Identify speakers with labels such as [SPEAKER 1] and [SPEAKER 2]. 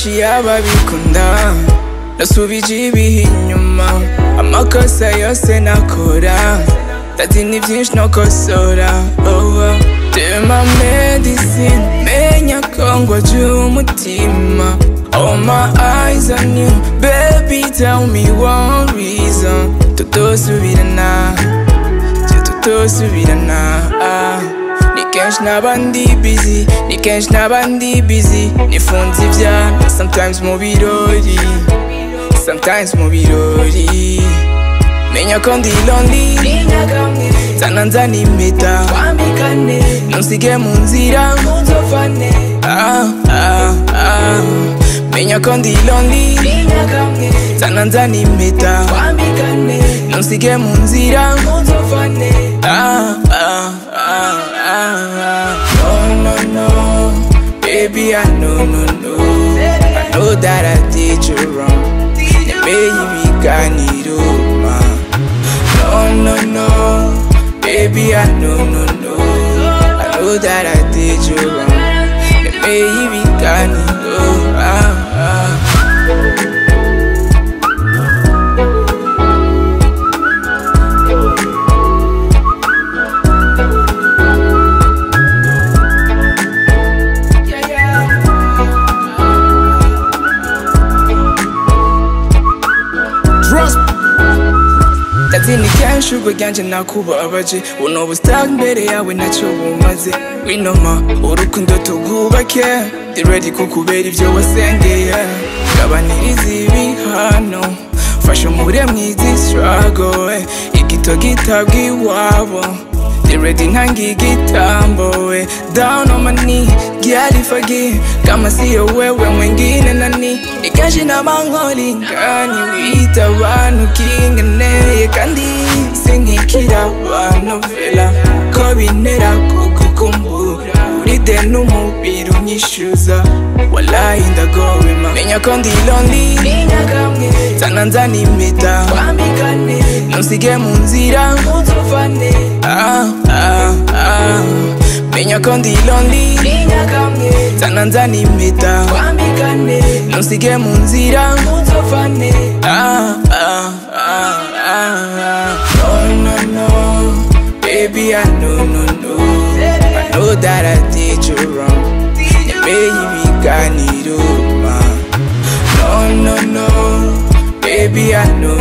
[SPEAKER 1] benshi y'ababikunda nasubije ibihe inyuma. Amakosa yose nakora. Ndazi ni byinshi nokosora oh, tema medicine. Menya ko ngwaje umutima. All my eyes on you. Baby tell me one reason. Tutosubirana. Tutosubirana. Ah. Ni kenshi naba ndi busy. Ni kenshi naba ndi busy. Nifunze ivyana Sometimes mu birori Sometimes mu birori Menya ko ndi lonely. Zana nzana impeta Ntusige ah, ah, ah. Menya ko ndi lonely. Zana nzana impeta Ntusige ah, ah, Baby, I know, no, no. I know that I did you wrong. Nemeye ibiganiro ma. No, no, no. Baby, I know, no, no. I know that I kenshi ubwo ryanje nakubabaje buno busitani imbere yawe ntacyo bumaze. Winoma urukundo tugubake ndi ready kukubera ibyo wasengeye. Gabaniriza ibihano. Fasha umure mwizi struggle. Eh. igito gitabwa iwabo. Niredi nangikitambo we. Down on my knee Gyali forgive Kama siyo wewe mwengine nani Nikashi na mangoli Ngani wita wanu kinga neye kandi Singikira wano vela. Kobinera kukukumbura. Uride numubiru nyishuza Wallahi ndagowema Menya kondi lonely. Menya kamwe. Sana nzani mita. Wambikane Nonsige munzira. Mutofane menya ko ndi lonely zana nzana impeta ntusige mu nzira ah, ah, ah, ah. no, no, no. Baby, I know, no, no. I know that I did you wrong. Nemeye ibiganiro ma No, no, no. Baby, I know,